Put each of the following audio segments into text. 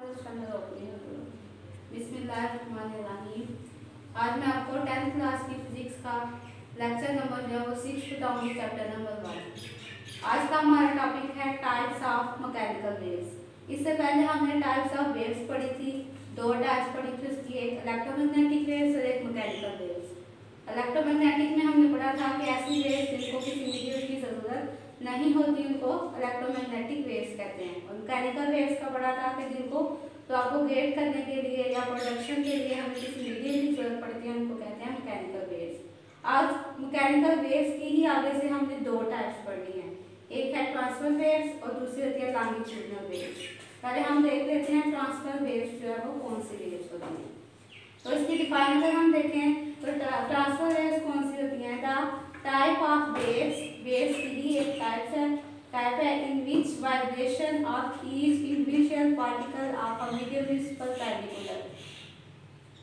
आज मैं आपको टेंथ क्लास की फिजिक्स का लेक्चर नंबर जो है वो सिक्स बताऊँगी चैप्टर नंबर वन। आज का हमारा टॉपिक है टाइप्स ऑफ़ मैकेनिकल वेव्स इससे पहले हमने टाइप्स ऑफ़ वेव्स पढ़ी थी, दो टाइप्स पढ़ी थी, उसकी एक इलेक्ट्रोमैग्नेटिक वेव्स और एक मैकेनिकल वेव्स इलेक्ट्रोमैग्नेटिक में हमने पढ़ा था कि ऐसी वेव्स जिनको किसी मीडियम की ज़रूरत नहीं होती उनको इलेक्ट्रोमैग्नेटिक वेव्स कहते हैं। और मैकेनिकल वेव्स का पढ़ा था कि जिनको प्रोपोगेट करने के लिए या प्रोडक्शन के लिए हमें किसी मीडियम की ज़रूरत पड़ती है, उनको कहते हैं मैकेनिकल वेव्स आज मैकेनिकल वेव्स की ही आगे से हमने दो टाइप्स पढ़ी हैं। एक है ट्रांसफ़र वेव्स और दूसरी होती है लॉन्गिट्यूडनल वेव्स पहले हम देख लेते हैं ट्रांसफ़र वेव्स जो है वो कौन सी वेव्स होती हैं। तो इसकी डिफाइन अगर हम देखें तो ट्रांसफ़र वेव्स कौन सी होती हैं? द टाइप ऑफ़ वेव्स की ही एक टाइप है, type in which vibration of each individual particle of a medium is perpendicular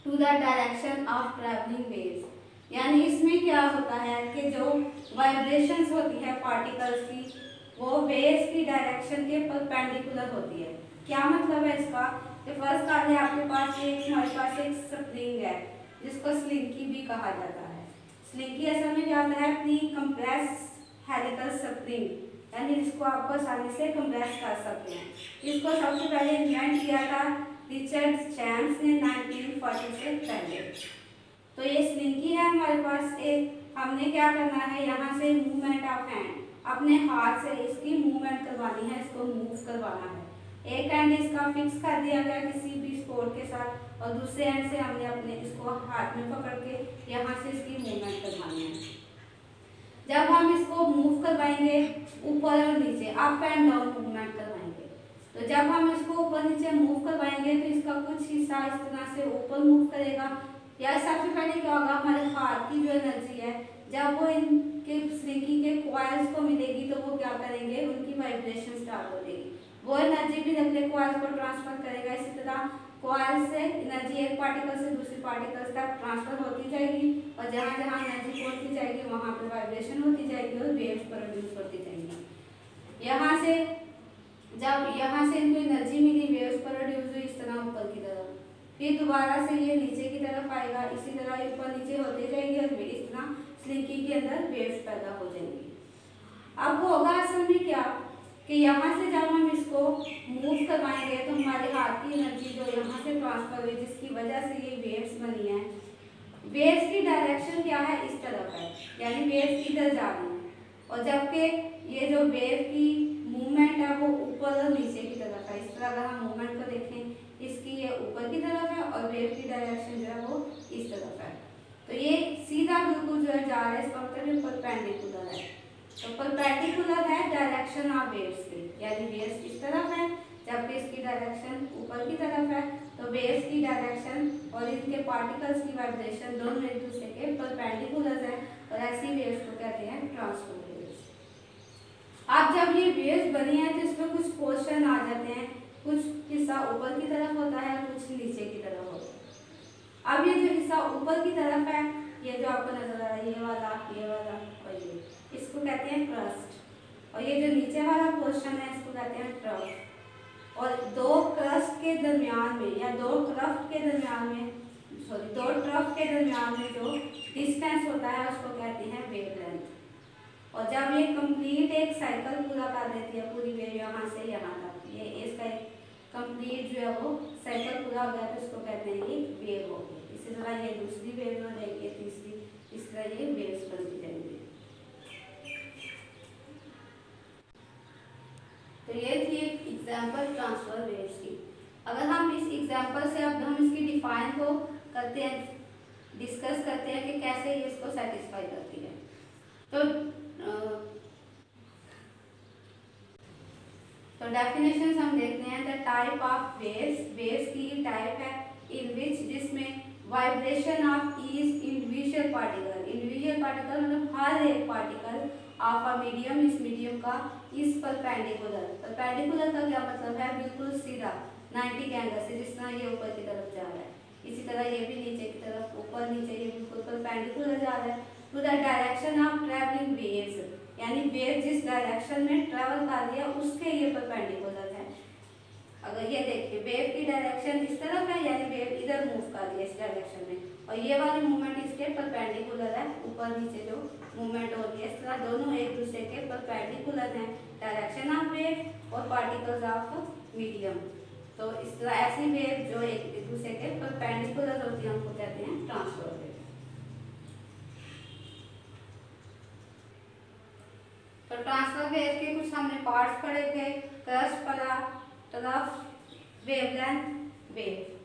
to the direction of traveling waves. यानी इसमें क्या होता है कि जो वाइब्रेशंस होती है पार्टिकल्स की, वो वेव्स की डायरेक्शन के परपेंडिकुलर होती है। क्या मतलब है इसका? कि फ़र्स्ट का है आपके पास एक, हमारे पास एक स्प्रिंग है, जिसको स्लिंकी भी कहा जाता है। स्लिंकी असल में क्या होता है? प्री कंप्रेस हेलिकल स्प्रिंग, यानी इसको आप आसानी से कंप्रेस कर सकते हैं। इसको सबसे पहले इन्वेंट किया था रिचर्ड चैम्स ने 1940 से पहले। तो ये स्लिंकी है हमारे पास एक हमने क्या करना है, यहाँ से मूवमेंट ऑफ़ हैंड अपने हाथ से इसकी मूवमेंट करवानी है, इसको मूव करवाना है। एक एंड इसका फिक्स कर दिया गया किसी भी स्पोर्ट के साथ, और दूसरे हैंड से हमने अपने इसको हाथ में पकड़ के यहाँ से इसकी मूवमेंट करवानी है। जब हम इसको मूव करवाएँगे ऊपर और नीचे अप एंड डाउन मूवमेंट करवाएँगे। तो जब हम इसको ऊपर नीचे मूव करवाएँगे तो इसका कुछ हिस्सा इस तरह से ऊपर मूव करेगा। या सबसे पहले क्या होगा? हमारे हाथ की जो एनर्जी है, जब वो इनके स्लिंकी के क्वाइल्स को मिलेगी तो वो क्या करेंगे? उनकी वाइब्रेशन स्टार्ट हो जाएगी वो एनर्जी भी अगले क्वाइल्स को ट्रांसफ़र करेगा। इसी तरह कॉयल से एनर्जी एक पार्टिकल से दूसरी पार्टिकल तक ट्रांसफ़र होती जाएगी और जहाँ जहाँ एनर्जी पहुँचती जाएगी, वहाँ पर वाइब्रेशन होती जाएगी और वेव्स प्रोड्यूस होती जाएँगी। यहाँ से, जब यहाँ से इनको एनर्जी मिली वेव्स प्रोड्यूस हुई, इस तरह ऊपर की तरफ़। फिर दोबारा से ये नीचे की तरफ़ आएगा, इसी तरह ऊपर नीचे होते जाएँगे और इस तरह स्लिंकी के अंदर वेव्स पैदा हो जाएँगी। अब होगा असल में क्या? कि यहाँ से जब इसको मूव करवाएँगे तो हमारे हाथ की एनर्जी जो यहाँ से ट्रांसफ़र हुई, जिसकी वजह से ये वेव्स बनी है। वेव्स की डायरेक्शन क्या है? इस तरफ़ है। यानी वेव्स इधर जा रही है। और जबकि ये जो वेव की मूवमेंट है, वो ऊपर और नीचे की तरफ़ है। इस तरह अगर हम मूवमेंट को देखें, इसकी ये ऊपर की तरफ़ है और वेव की डायरेक्शन जो है, वो इस तरफ़ है। तो ये सीधा बिल्कुल जो है, जा रहा है इसका मतलब परपेंडिकुलर है। तो परपेंडिकुलर है डायरेक्शन ऑफ़ वेव्स की। यानी वेव्स इस तरफ़ है? जबकि इसकी डायरेक्शन ऊपर की तरफ़ है तो बेस की डायरेक्शन और इनके पार्टिकल्स की वाइब्रेशन दोनों एक दूसरे के परपेंडिकुलर है और ऐसी वेव्स को कहते हैं ट्रांसफ़र वेव्स अब जब ये वेव्स बनी है तो इसमें कुछ पोर्शन आ जाते हैं। कुछ हिस्सा ऊपर की तरफ़ होता है, कुछ नीचे की तरफ़ होता है। अब ये जो हिस्सा ऊपर की तरफ़ है, ये जो आपको नज़र आ रहा है, ये वाला ये वाला और ये। इसको कहते हैं क्रस्ट और ये जो नीचे वाला पोर्शन है, इसको कहते हैं ट्रफ और दो क्रस्ट के दरमियान में, या दो ट्रफ के दरमियान में सॉरी दो ट्रफ के दरमियान में जो डिस्टेंस होता है, उसको कहते हैं वेव लेंथ और जब ये कंप्लीट एक साइकिल पूरा कर देती है, पूरी वेव यहाँ से यहाँ तक, ये इसका एक कंप्लीट जो है वो साइकिल पूरा हो गया तो इसको कहते हैं ये वेव हो गई इसी तरह ये दूसरी वेव हो जाएगी तीसरी, इस तरह ये वेव्स बनती जाएँगी तो ये थी एक एग्ज़ाम्पल ट्रांसफ़र वेव्स की। अगर हम इस एग्ज़ाम्पल से अब हम इसकी डिफाइन को करते हैं डिस्कस करते हैं कि कैसे ये इसको सेटिस्फाई करती है। तो तो डेफिनेशन हम देखते हैं the type of waves waves की टाइप है इन विच जिसमें vibration of each individual particle individual particle मतलब हर एक पार्टिकल ऑफ़ मीडियम इस मीडियम का इस परपेंडिकुलर परपेंडिकुलर का क्या मतलब है? बिल्कुल सीधा 90 के एंगल से जिस तरह ये ऊपर की तरफ़ जा रहा है। इसी तरह ये भी नीचे की तरफ़, ऊपर, नीचे, ये बिल्कुल परपेंडिकुलर जा रहा है। To the direction of travelling waves यानी वेव जिस डायरेक्शन में ट्रेवल कर रही है, उसके ये परपेंडिकुलर है। अगर ये देखिए वेव की डायरेक्शन इस तरफ़ है, यानी वेव इधर मूव कर रही है इस डायरेक्शन में। और ये वाली मूवमेंट इसके परपेंडिकुलर है, ऊपर नीचे जो मूवमेंट हो रही है इस तरह दोनों एक दूसरे के परपेंडिकुलर हैं। डायरेक्शन ऑफ़ वेव और पार्टिकल्स ऑफ़ मीडियम तो इस तरह ऐसी वेव जो एक दूसरे के परपेंडिकुलर होती है उनको कहते हैं ट्रांसफ़र वेव तो ट्रांसफ़र वेव के कुछ हमने पार्ट्स पढ़े थे क्रस्ट पढ़ा तरफ़ वेवलेंथ वेव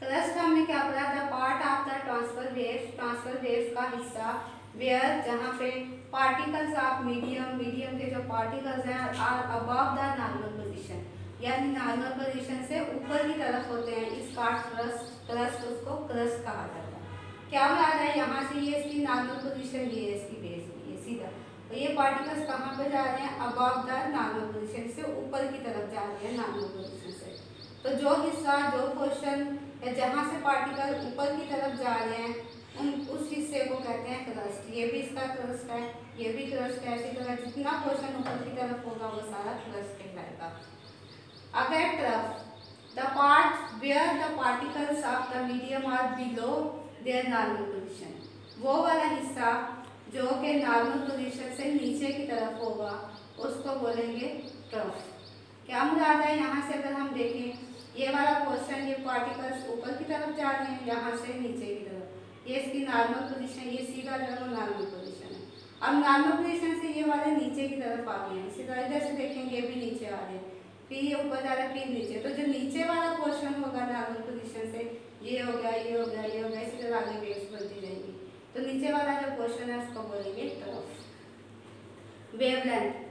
क्रस्ट हमने क्या पढ़ा था? Part of the transverse wave transverse wave का हिस्सा वेयर जहाँ पे पार्टिकल्स ऑफ़ मीडियम मीडियम के जो पार्टिकल्स हैं are above the normal position यानी नॉर्मल पोजीशन से ऊपर की तरफ़ होते हैं। इस पार्ट क्रस्ट क्रस्ट उसको क्रस्ट कहा जाता है। क्या बता रहा है? यहाँ से ये इसकी नॉर्मल पोजीशन ये इसकी बेस ये सीधा। तो ये पार्टिकल्स कहाँ पर जा रहे हैं? अबव द नॉर्मल पोजीशन से ऊपर की तरफ़ जा रहे हैं नॉर्मल पोजीशन से। तो जो हिस्सा, जो पोर्शन या जहाँ से पार्टिकल ऊपर की तरफ़ जा रहे हैं, उन, उस हिस्से को कहते हैं क्रस्ट ये भी इसका क्रस्ट है, ये भी क्रस्ट है, इसी तरह जितना पोर्शन ऊपर की तरफ़ होगा, वो सारा क्रस्ट कहलाएगा। अगर तरफ़ the part where the particles of the medium are below their normal position वो वाला हिस्सा जो कि नॉर्मल पोजिशन से नीचे की तरफ़ होगा, उसको बोलेंगे ट्रफ क्या मुराद है यहाँ से अगर हम देखें ये वाला क्वेश्चन ये पार्टिकल्स ऊपर की तरफ़ जा रहे हैं, यहाँ से नीचे की तरफ़। ये इसकी नॉर्मल पोजीशन ये सीधा जो है नॉर्मल पोजीशन है। अब नॉर्मल पोजीशन से ये वाले नीचे की तरफ़ आ गए हैं। इसी तरह इधर से देखेंगे, ये भी नीचे आ रहे हैं। फिर ये ऊपर जा रहा है, फिर नीचे। तो जो नीचे वाला पोर्शन होगा नॉर्मल पोजिशन से, ये हो गया, ये हो गया, ये हो गया, इसी तरह आगे वेव्स बनती जाएगी। तो नीचे वाला जो क्वेश्चन है, उसको बोलेंगे trough wavelength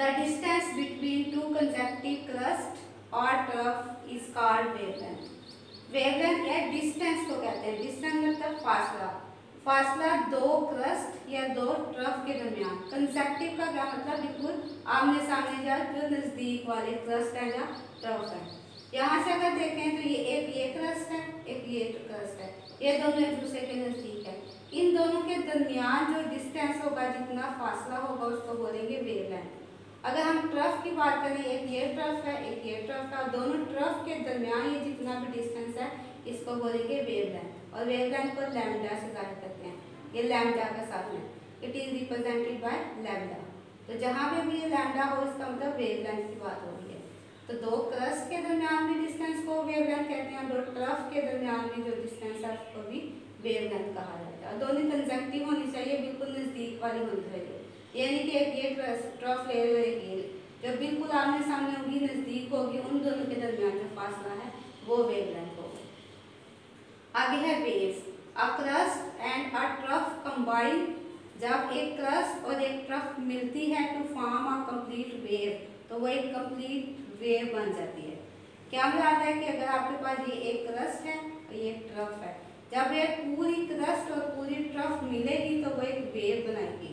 The distance between two consecutive crusts or turf is called wavelength. Wavelength या डिस्टेंस को कहते हैं। डिस्टेंस मतलब फासला। फासला दो क्रस्ट या दो ट्रफ के दरमियान। कंसेप्टिव का क्या मतलब? बिल्कुल आमने सामने जा, जो नज़दीक वाले क्रस्ट है या ट्रफ है। यहाँ से अगर देखें तो ये एक ये क्रस्ट है, एक ये क्रस्ट है। ये दोनों एक दूसरे के नज़दीक है। इन दोनों के दरमियान जो डिस्टेंस होगा, जितना फासला होगा, उसको बोलेंगे वेवलेंथ अगर हम ट्रफ की बात करें, एक ये ट्रफ है, एक ये ट्रफ है दोनों ट्रफ के दरमियान ये जितना भी डिस्टेंस है, इसको बोलेंगे वेव वेवलेंथ और वेव वेवलेंथ को लैम्डा से ज़ाहिर करते हैं. ये लैम्डा का साथ में it is represented by lambda तो जहाँ पे भी ये लैम्डा हो, इसका मतलब वेवलेंथ की बात हो रही है. तो दो क्रस्ट के दरमियान भी डिस्टेंस को वेव वेवलेंथ कहते हैं दो ट्रफ के दरमियान भी जो डिस्टेंस है, उसको भी वेव वेवलेंथ कहा जाता है. और दोनों कंजक्टिव होनी चाहिए, बिल्कुल नज़दीक वाली होनी चाहिए. यानी कि एक ये ट्रफ ले रहे एक ये। जब बिल्कुल आमने सामने होगी, नज़दीक होगी, उन दोनों के दरमियान जो फासला है, वो वेवलेंथ होगा। आगे है waves a crust and a trough combine जब एक क्रस्ट और एक ट्रफ मिलती है to form a complete wave तो वो एक कंप्लीट वेव बन जाती है। क्या आता है कि अगर आपके पास ये एक क्रस्ट है और ये एक ट्रफ है। जब ये पूरी क्रस्ट और पूरी ट्रफ मिलेगी तो वो एक वेव बनाएगी।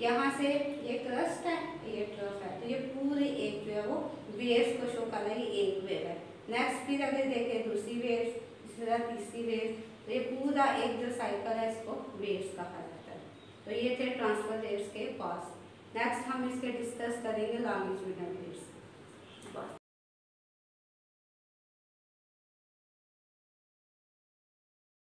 यहाँ से ये क्रस्ट है, ये ट्रफ है तो ये पूरी एक जो है वो वेव्स को शो कर रही एक वेव है। नेक्स्ट फिर अगर देखें दूसरी वेव तरह तीसरी वेव तो ये पूरा एक जो साइकिल है इसको वेव्स कहा जाता है। तो ये थे ट्रांसफ़र वेव्स के पास नेक्स्ट हम इसके डिस्कस करेंगे लॉन्गिट्यूडनल वेव्स